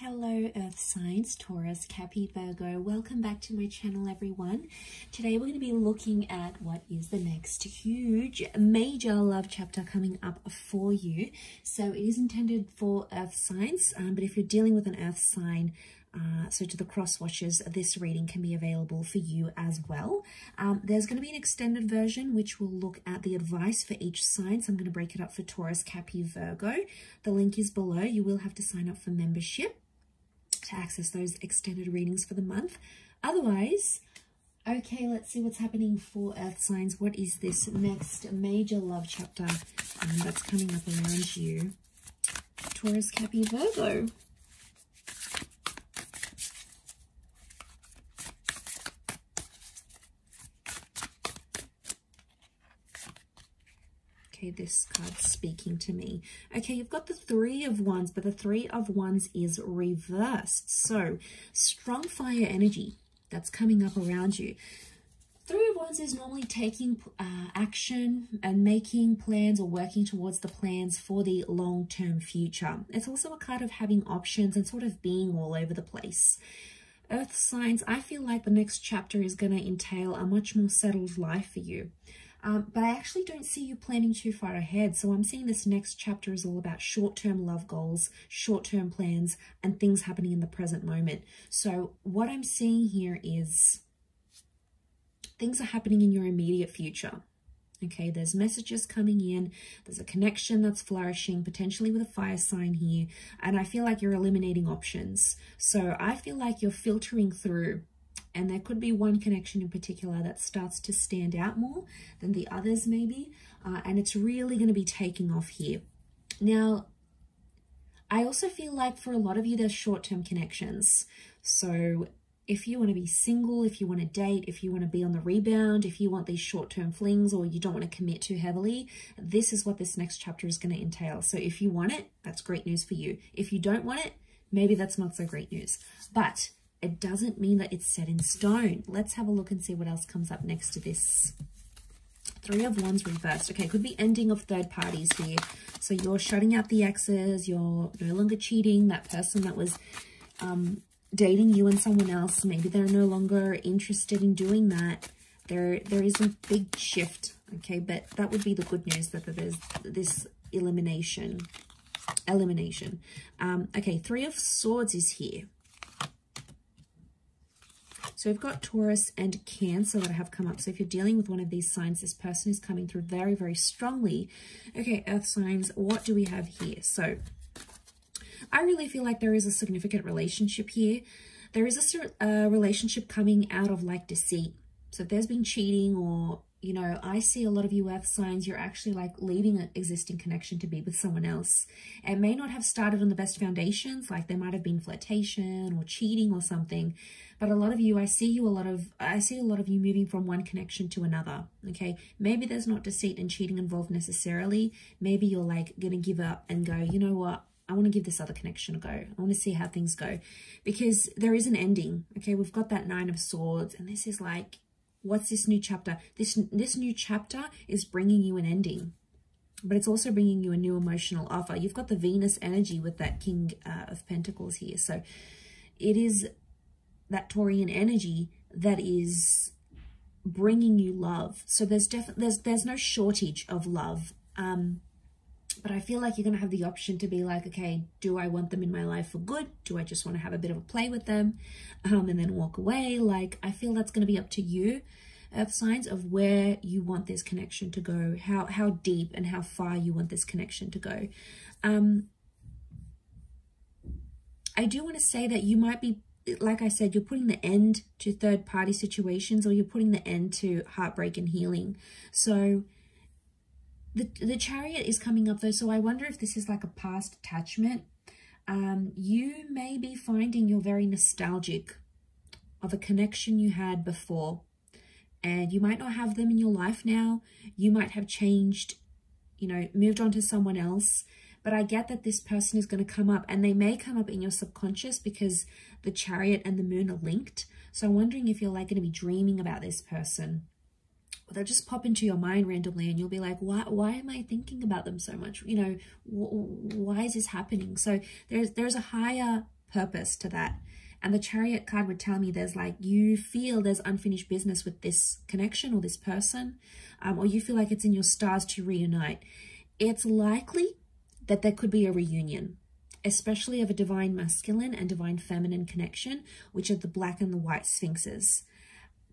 Hello Earth Signs, Taurus, Cappy, Virgo. Welcome back to my channel everyone. Today we're going to be looking at what is the next huge major love chapter coming up for you. So it is intended for Earth Signs, um, but if you're dealing with an Earth sign, uh, so to the cross watchers, this reading can be available for you as well. Um, there's going to be an extended version which will look at the advice for each sign. So I'm going to break it up for Taurus, Cappy, Virgo. The link is below. You will have to sign up for membership to access those extended readings for the month. Otherwise, okay, let's see what's happening for Earth signs. What is this next major love chapter um, that's coming up around you? Taurus, Cappy, Virgo. Okay, this card's speaking to me. Okay, you've got the Three of Wands, but the Three of Wands is reversed. So, strong fire energy that's coming up around you. Three of Wands is normally taking uh, action and making plans or working towards the plans for the long-term future. It's also a card of having options and sort of being all over the place. Earth signs, I feel like the next chapter is going to entail a much more settled life for you. Um, but I actually don't see you planning too far ahead. So I'm seeing this next chapter is all about short-term love goals, short-term plans, and things happening in the present moment. So what I'm seeing here is things are happening in your immediate future. Okay, there's messages coming in. There's a connection that's flourishing, potentially with a fire sign here. And I feel like you're eliminating options. So I feel like you're filtering through and there could be one connection in particular that starts to stand out more than the others maybe uh, and it's really going to be taking off here now I also feel like for a lot of you there's short-term connections so if you want to be single, if you want to date, if you want to be on the rebound, if you want these short-term flings or you don't want to commit too heavily, this is what this next chapter is going to entail. So if you want it, that's great news for you. If you don't want it, maybe that's not so great news. But it doesn't mean that it's set in stone. Let's have a look and see what else comes up next to this. Three of Wands reversed. Okay, could be ending of third parties here. So you're shutting out the exes. You're no longer cheating. That person that was um, dating you and someone else, maybe they're no longer interested in doing that. There, there is a big shift, okay? But that would be the good news that there's this elimination. Elimination. Um, okay, Three of Swords is here. So we've got Taurus and Cancer that have come up. So if you're dealing with one of these signs, this person is coming through very, very strongly. Okay, Earth signs, what do we have here? So I really feel like there is a significant relationship here. There is a, a uh, relationship coming out of like deceit. So if there's been cheating or you know, I see a lot of you earth signs, you're actually like leaving an existing connection to be with someone else. It may not have started on the best foundations, like there might have been flirtation or cheating or something, but a lot of you, I see you a lot of, I see a lot of you moving from one connection to another, okay? Maybe there's not deceit and cheating involved necessarily. Maybe you're like going to give up and go, you know what? I want to give this other connection a go. I want to see how things go because there is an ending. Okay, we've got that nine of swords and this is like, what's this new chapter? This, this new chapter is bringing you an ending, but it's also bringing you a new emotional offer. You've got the Venus energy with that King uh, of Pentacles here. So it is that Taurian energy that is bringing you love. So there's definitely there's there's no shortage of love. Um, but I feel like you're going to have the option to be like, okay, do I want them in my life for good? Do I just want to have a bit of a play with them um, and then walk away? Like, I feel that's going to be up to you, Earth signs, of where you want this connection to go, how, how deep and how far you want this connection to go. Um, I do want to say that you might be like I said, you're putting the end to third party situations or you're putting the end to heartbreak and healing. So the, the chariot is coming up though. So I wonder if this is like a past attachment. Um, you may be finding you're very nostalgic of a connection you had before and you might not have them in your life now. You might have changed, you know, moved on to someone else but I get that this person is going to come up and they may come up in your subconscious because the chariot and the moon are linked. So I'm wondering if you're like going to be dreaming about this person. They'll just pop into your mind randomly and you'll be like, why, why am I thinking about them so much? You know, why is this happening? So there's, there's a higher purpose to that. And the chariot card would tell me there's like, you feel there's unfinished business with this connection or this person, um, or you feel like it's in your stars to reunite. It's likely that there could be a reunion, especially of a divine masculine and divine feminine connection, which are the black and the white sphinxes.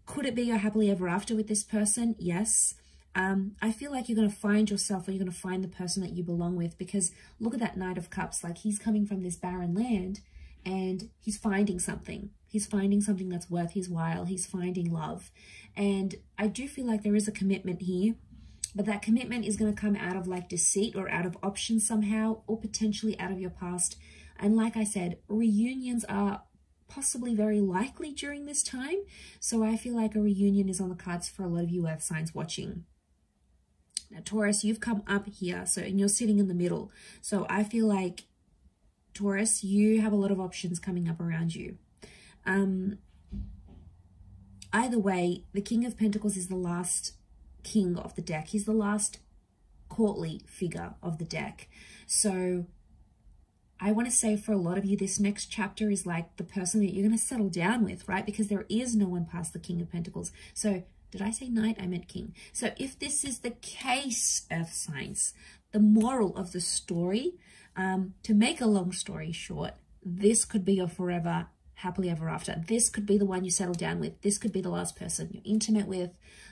Could it be a happily ever after with this person? Yes. Um, I feel like you're going to find yourself or you're going to find the person that you belong with because look at that Knight of Cups. Like he's coming from this barren land and he's finding something. He's finding something that's worth his while. He's finding love. And I do feel like there is a commitment here, but that commitment is going to come out of like deceit or out of options somehow, or potentially out of your past. And like I said, reunions are possibly very likely during this time. So I feel like a reunion is on the cards for a lot of you earth signs watching. Now, Taurus, you've come up here, so and you're sitting in the middle. So I feel like Taurus, you have a lot of options coming up around you. Um, either way, the King of Pentacles is the last king of the deck. He's the last courtly figure of the deck. So I want to say for a lot of you, this next chapter is like the person that you're going to settle down with, right? Because there is no one past the King of Pentacles. So did I say knight? I meant king. So if this is the case, Earth signs, the moral of the story um, to make a long story short, this could be your forever happily ever after. This could be the one you settle down with. This could be the last person you're intimate with,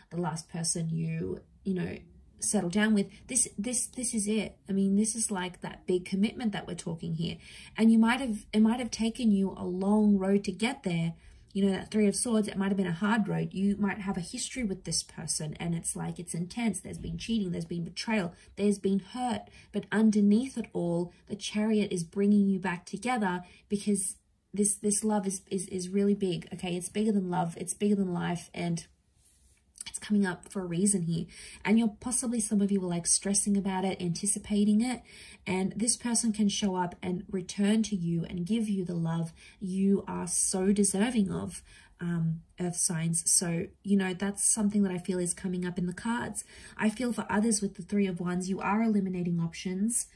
the last person you, you know, settle down with. This, this, this is it. I mean, this is like that big commitment that we're talking here. And you might have, it might have taken you a long road to get there, you know, that Three of Swords, it might have been a hard road. You might have a history with this person and it's like it's intense. There's been cheating, there's been betrayal, there's been hurt. But underneath it all, the chariot is bringing you back together because this this love is, is, is really big, okay? It's bigger than love, it's bigger than life. And coming up for a reason here. And you're possibly, some of you are like stressing about it, anticipating it. And this person can show up and return to you and give you the love you are so deserving of, um, earth signs. So, you know, that's something that I feel is coming up in the cards. I feel for others with the three of wands, you are eliminating options.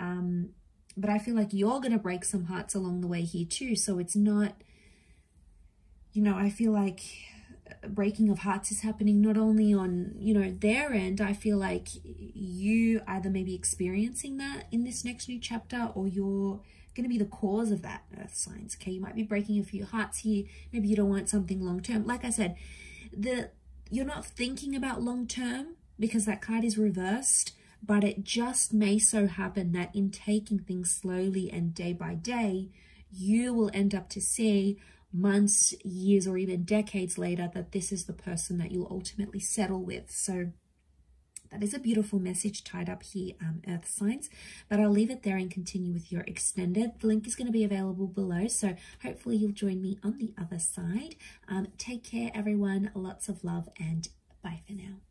Um, but I feel like you're going to break some hearts along the way here too. So it's not, you know, I feel like breaking of hearts is happening not only on you know their end i feel like you either maybe experiencing that in this next new chapter or you're going to be the cause of that earth signs okay? You might be breaking a few hearts here. Maybe you don't want something long term like i said the you're not thinking about long term because that card is reversed but it just may so happen that in taking things slowly and day by day you will end up to see months, years, or even decades later that this is the person that you'll ultimately settle with. So that is a beautiful message tied up here, um, Earth signs. But I'll leave it there and continue with your extended. The link is going to be available below, so hopefully you'll join me on the other side. Um, take care, everyone. Lots of love and bye for now.